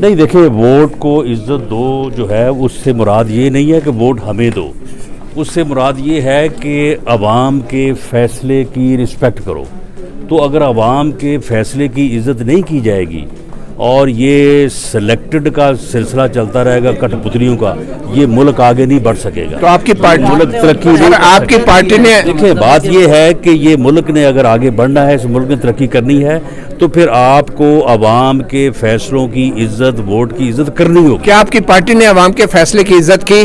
نہیں، دیکھیں، ووٹ کو عزت دو جو ہے، اس سے مراد یہ نہیں ہے کہ ووٹ ہمیں دو۔ اس سے مراد یہ ہے کہ عوام کے فیصلے کی رسپیکٹ کرو۔ تو اگر عوام کے فیصلے کی عزت نہیں کی جائے گی اور یہ سلیکٹڈ کا سلسلہ چلتا رہے گا کٹ پتلیوں کا یہ ملک آگے نہیں بڑھ سکے گا۔ تو آپ کی پارٹی ملک ترقی آپ کی پارٹی نے دیکھیں بات یہ ہے کہ یہ ملک نے اگر آگے بڑھنا ہے اس ملک نے ترقی کرنی ہے تو پھر آپ کو عوام کے فیصلوں کی عزت ووٹ کی عزت کرنی ہوگی۔ کیا آپ کی پارٹی نے عوام کے فیصلے کی عزت کی؟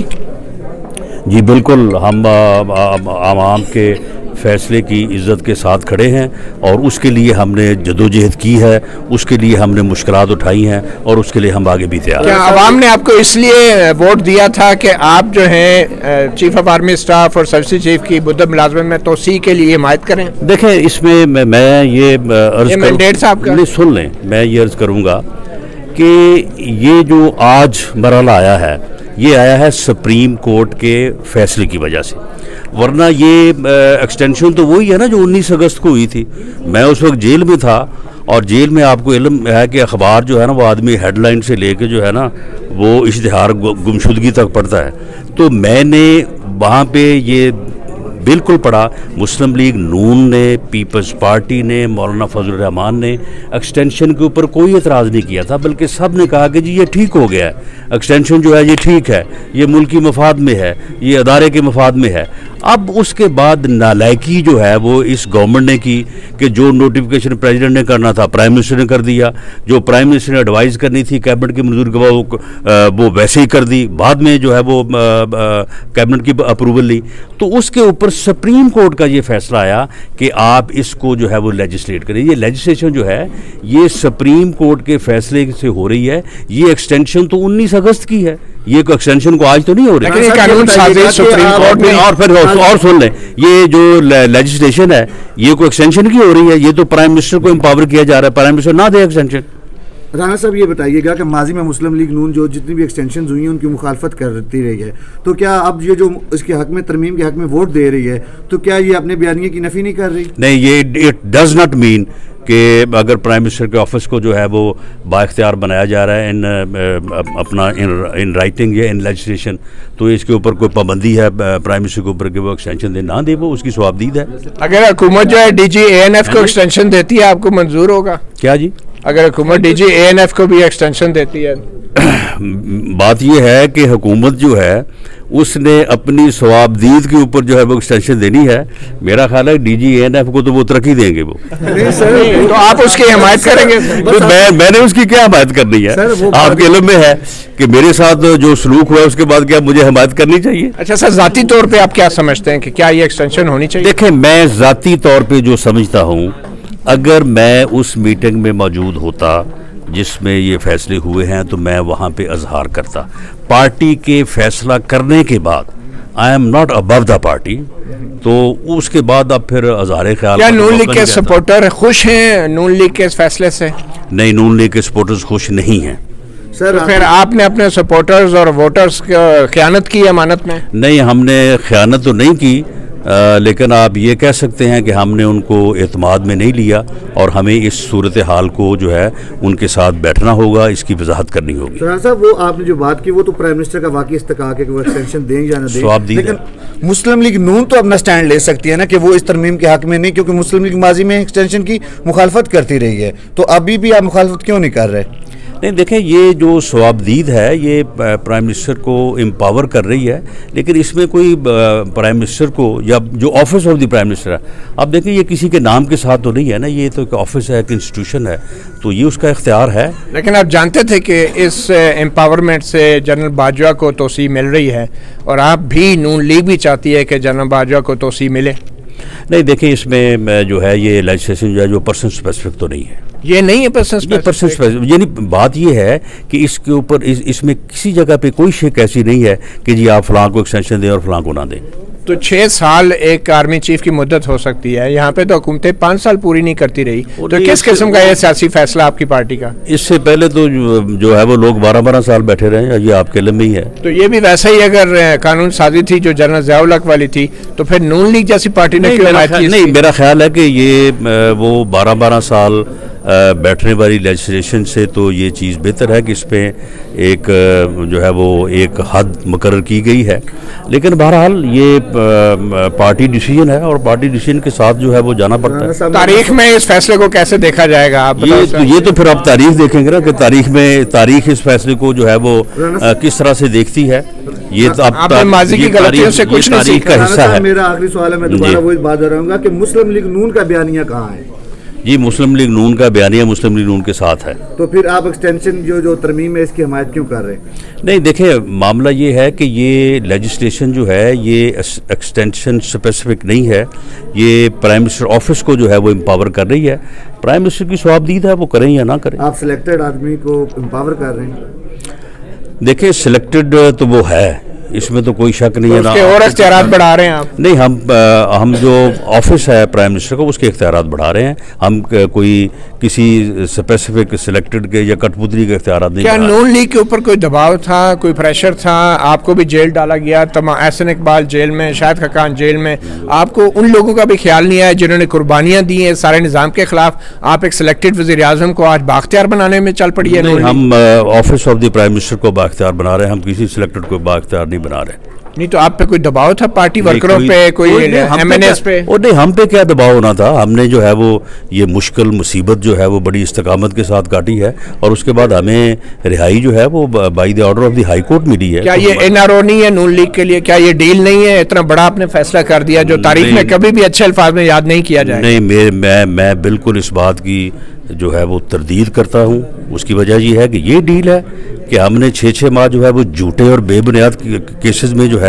جی بالکل ہم عوام کے فیصلے کی عزت کے ساتھ کھڑے ہیں اور اس کے لیے ہم نے جدوجہد کی ہے اس کے لیے ہم نے مشکلات اٹھائی ہیں اور اس کے لیے ہم آگے بھی تیار کیا ہیں عوام نے آپ کو اس لیے ووٹ دیا تھا کہ آپ جو ہیں چیف آف آرمی اسٹاف اور سروس چیف کی بدھ ملازمت میں توسیع کے لیے حمایت کریں؟ دیکھیں اس میں میں- یہ عرض کروں- سن لیں میں یہ عرض کروں گا کہ یہ جو آج مرحلہ آیا ہے یہ آیا ہے سپریم کورٹ کے فیصلے کی وجہ سے۔ ورنہ یہ ایکسٹینشن تو وہی ہے نا جو انیس اگست کو ہوئی تھی۔ میں اس وقت جیل میں تھا اور جیل میں آپ کو علم ہے کہ اخبار جو ہے نا وہ آدمی ہیڈ لائن سے لے کے جو ہے نا وہ اشتہار گمشدگی تک پڑھتا ہے۔ تو میں نے وہاں پہ یہ بالکل پڑا مسلم لیگ نون نے، پیپلز پارٹی نے، مولانا فضل الرحمان نے ایکسٹینشن کے اوپر کوئی اعتراض نہیں کیا تھا، بلکہ سب نے کہا کہ جی یہ ٹھیک ہو گیا ہے۔ ایکسٹینشن جو ہے یہ ٹھیک ہے، یہ ملکی مفاد میں ہے، یہ ادارے کے مفاد میں ہے۔ اب اس کے بعد نالائکی جو ہے وہ اس گورنمنٹ نے کی کہ جو نوٹیفیکیشن پریزیڈنٹ نے کرنا تھا پرائم منسٹر نے کر دیا۔ جو پرائم منسٹر نے ایڈوائز کرنی تھی کیبنٹ کی، منظور کے بعد وہ ویسے ہی کر دی۔ بعد میں جو ہے وہ کیبنٹ کی اپروول لی۔ تو اس کے اوپر سپریم کورٹ کا یہ فیصلہ آیا کہ آپ اس کو جو ہے وہ لیجسلیٹ کریں۔ یہ لیجسلیشن جو ہے، یہ سپریم کورٹ کے فیصلے سے ہو رہی ہے۔ یہ ایکسٹینشن تو انیس اگست کی ہے۔ یہ ایکسٹینشن کو آج تو نہیں ہو رہی؟ اور پھر اور سن لیں۔ یہ جو لیجسلیشن ہے یہ کوئی ایکسٹینشن کی ہو رہی ہے؟ یہ تو پرائم منسٹر کو امپاور کیا جا رہا ہے۔ پرائم منسٹر نہ دے ایکسٹینشن رانا صاحب یہ بتائیے گا کہ ماضی میں مسلم لیگ نون جو جتنی بھی ایکسٹینشنز ہوئی ہیں ان کی مخالفت کرتی رہی ہے۔ تو کیا اب یہ جو اس کے حق میں ترمیم کے حق میں ووٹ دے رہی ہے تو کیا یہ اپنے بیانیے کی نفی نہیں کر رہی؟ نہیں یہ اٹ ڈز ناٹ مین کہ اگر پرائم منسٹر کے آفس کو جو ہے وہ با اختیار بنایا جا رہا ہے ان اپنا ان رائٹنگ یا ان لیجسلیشن تو اس کے اوپر کوئی پابندی ہے پرائم منسٹر کے اوپر کہ وہ ایکسٹینشن دے؟ نہ دے وہ اس کی سوابدید ہے۔ اگر حکومت جو ہے D G A N F کو ایکسٹینشن دیتی ہے آپ کو منظور ہوگا۔ کیا جی؟ اگر حکومت D G A N F کو بھی ایکسٹینشن دیتی ہے۔ بات یہ ہے کہ حکومت جو ہے اس نے اپنی ثوابدید کے اوپر جو ہے وہ ایکسٹینشن دینی ہے۔ میرا خیال ہے D G A N F کو تو وہ ترقی دیں گے وہ۔ تو آپ اس کی حمایت کریں گے۔ میں میں نے اس کی کیا حمایت کرنی ہے؟ آپ کے علم میں ہے کہ میرے ساتھ جو سلوک ہوا ہے اس کے بعد کیا مجھے حمایت کرنی چاہیے؟ اچھا سر ذاتی طور پہ آپ کیا سمجھتے ہیں کہ کیا یہ ایکسٹینشن ہونی چاہیے؟ دیکھیں میں ذاتی طور پہ جو سمجھتا ہوں اگر میں اس میٹنگ میں موجود ہوتا جس میں یہ فیصلے ہوئے ہیں تو میں وہاں پہ اظہار کرتا۔ پارٹی کے فیصلہ کرنے کے بعد I am not above the party تو اس کے بعد اب پھر اظہار خیال کیا نون لیگ کے۔ سپورٹر خوش ہیں نون لیگ کے فیصلے سے؟ نہیں نون لیگ کے سپورٹرز خوش نہیں ہیں۔ سر پھر آپ نے اپنے سپورٹرز اور ووٹرز خیانت کی امانت میں؟ نہیں ہم نے خیانت تو نہیں کی لیکن آپ یہ کہہ سکتے ہیں کہ ہم نے ان کو اعتماد میں نہیں لیا اور ہمیں اس صورت حال کو جو ہے ان کے ساتھ بیٹھنا ہوگا اس کی وضاحت کرنی ہوگی۔ رانا صاحب وہ آپ نے جو بات کی وہ تو پرائم منسٹر کا واقعی استقاق ہے کہ وہ ایکسٹینشن دیں یا نہ دیں۔ لیکن مسلم لیگ نون تو اپنا سٹینڈ لے سکتی ہے نا کہ وہ اس ترمیم کے حق میں نہیں کیونکہ مسلم لیگ ماضی میں ایکسٹینشن کی مخالفت کرتی رہی ہے۔ تو ابھی بھی آپ مخالفت کیوں نہیں کر رہے؟ نہیں، دیکھیں، یہ جو ثوابدید ہے، یہ پرائم منسٹر کو امپاور کر رہی ہے، لیکن اس میں کوئی پرائم منسٹر کو یا جو office of the prime minister ہے، اب دیکھیں، یہ کسی کے نام کے ساتھ تو نہیں ہے نا، یہ تو ایک آفس ہے، ایک انسٹیٹیوشن ہے، تو یہ اس کا اختیار ہے۔ لیکن آپ جانتے تھے کہ اس امپاورمنٹ سے جنرل باجوہ کو توسیع مل رہی ہے، اور آپ بھی نون لیگ بھی چاہتی ہے کہ جنرل باجوہ کو توسیع ملے۔ نہیں دیکھیں اس میں جو ہے یہ لیجسلیشن جو ہے جو پرسن اسپیسیفک تو نہیں ہے۔ یہ نہیں ہے پرسن پرسن یعنی بات یہ ہے کہ اس کے اوپر اس اس میں کسی جگہ پہ کوئی شک ایسی نہیں ہے کہ جی آپ فلاں کو ایکسٹینشن دیں اور فلاں کو نہ دیں۔ تو چھ سال ایک آرمی چیف کی مدت ہو سکتی ہے۔ یہاں پہ تو حکومتیں پانچ سال پوری نہیں کرتی رہی۔ تو کس قسم کا یہ سیاسی فیصلہ آپ کی پارٹی کا؟ اس سے پہلے تو جو- ہے وہ لوگ بارہ بارہ سال بیٹھے رہے ہیں یہ آپ کے علم میں ہی ہے۔ تو یہ بھی ویسا ہی اگر قانون سازی تھی جو جنرل ضیاء الحق والی تھی تو پھر نون لیگ جیسی پارٹی نے نہیں کیوں میرا خیال- اس نہیں کی؟ میرا خیال ہے کہ یہ وہ بارہ بارہ سال بیٹھنے والی لیجسلیشن سے تو یہ چیز بہتر ہے کہ اس پہ ایک جو ہے وہ ایک حد مقرر کی گئی ہے۔ لیکن بہرحال یہ پارٹی ڈیسیجن ہے اور پارٹی ڈیسیجن کے ساتھ جو ہے وہ جانا پڑتا ہے۔ تاریخ میں اس فیصلے کو کیسے دیکھا جائے گا؟ آپ یہ تو پھر آپ تاریخ دیکھیں گے نا کہ تاریخ میں تاریخ اس فیصلے کو جو ہے وہ کس طرح سے دیکھتی ہے۔ یہ تو ماضی کی غلطیوں سے کچھ نہیں تاریخ کا حصہ ہے۔ میرا آخری سوال ہے میں دوبارہ جی۔ وہی بات رہوں گا کہ مسلم لیگ نون کا بیانیہ کہاں ہے؟ جی مسلم لیگ نون کا بیانیہ مسلم لیگ نون کے ساتھ ہے۔ تو پھر آپ ایکسٹینشن جو جو ترمیم ہے اس کی حمایت کیوں کر رہے ہیں؟ نہیں دیکھیں معاملہ یہ ہے کہ یہ لیجسلیشن جو ہے یہ ایکسٹینشن سپیسیفک نہیں ہے۔ یہ پرائم منسٹر آفس کو جو ہے وہ امپاور کر رہی ہے۔ پرائم منسٹر کی سواب دید ہے وہ کریں یا نہ کریں۔ آپ سلیکٹڈ آدمی کو امپاور کر رہے ہیں۔ دیکھیں سلیکٹڈ تو وہ ہے۔ اس میں تو کوئی شک نہیں ہے اس کے اور اختیارات بڑھا رہے ہیں آپ۔ نہیں ہم ہم جو آفس ہے پرائم منسٹر کو اس کے اختیارات بڑھا رہے ہیں۔ ہم کوئی کسی اسپیسیفک سلیکٹڈ کے یا کٹ پتلی کے اختیارات نہیں کیا نون لیگ کے اوپر کوئی دباؤ تھا؟ کوئی پریشر تھا؟ آپ کو بھی جیل ڈالا گیا؟ تمام احسن اقبال جیل میں شاہد خقان جیل میں۔ آپ کو ان لوگوں کا بھی خیال نہیں آیا جنہوں نے قربانیاں دی ہیں سارے نظام کے خلاف؟ آپ ایک سلیکٹڈ وزیر اعظم کو آج باختیار بنانے میں چل پڑی ہے ہم office of the prime minister کو باختیار بنا رہے ہیں۔ ہم کسی سلیکٹڈ کو باختیار نہیں بنا رہے۔ نہیں تو آپ پہ کوئی دباؤ تھا پارٹی ورکروں پہ کوئی ایم این ایس پہ اور نہیں ہم پہ کیا دباؤ ہونا تھا۔ ہم نے جو ہے وہ یہ مشکل مصیبت جو ہے وہ بڑی استقامت کے ساتھ کاٹی ہے اور اس کے بعد ہمیں رہائی جو ہے وہ by the order of the high court ملی ہے۔ کیا یہ این آر او نہیں ہے نون لیگ کے لیے؟ کیا یہ ڈیل نہیں ہے؟ اتنا بڑا آپ نے فیصلہ کر دیا جو تاریخ میں کبھی بھی اچھے الفاظ میں یاد نہیں کیا جائے۔ نہیں میں میں بالکل اس بات کی جو ہے وہ تردید کرتا ہوں۔ اس کی وجہ یہ ہے کہ یہ ڈیل ہے کہ ہم نے چھ چھ ماہ جو ہے وہ جھوٹے اور بے بنیاد کیسز میں جو ہے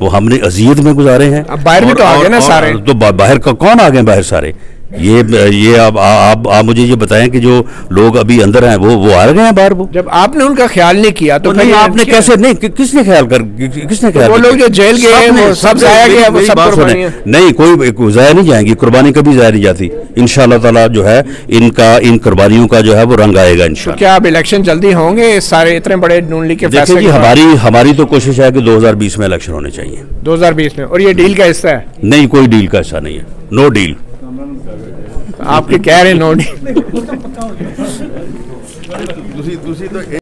وہ ہم نے اذیت میں گزارے ہیں۔ باہر بھی تو آگے نا سارے۔ تو باہر کا کون آگے باہر سارے؟ یہ یہ آپ آپ مجھے یہ بتائیں کہ جو لوگ ابھی اندر ہیں وہ وہ آ گئے ہیں باہر وہ؟ جب آپ نے ان کا خیال نہیں کیا تو نہیں آپ نے کیسے نہیں کس نے خیال کر کس نے خیال وہ لوگ جو جیل گئے ہیں وہ سب ضائع گئے وہ سب قربانی نہیں کوئی ضائع نہیں جائیں گی قربانی کبھی ضائع نہیں جاتی۔ انشاءاللہ تعالی جو ہے ان کا ان قربانیوں کا جو ہے وہ رنگ آئے گا انشاءاللہ۔ کیا اب الیکشن جلدی ہوں گے؟ سارے اتنے بڑے نون لیگ کے فیصلے جی ہماری ہماری تو کوشش ہے کہ دو ہزار بیس میں الیکشن ہونے چاہیے۔ دو ہزار بیس میں اور یہ ڈیل کا حصہ ہے؟ نہیں کوئی ڈیل کا حصہ نہیں ہے۔ No deal. آپ کے کہہ رہے نو ڈیل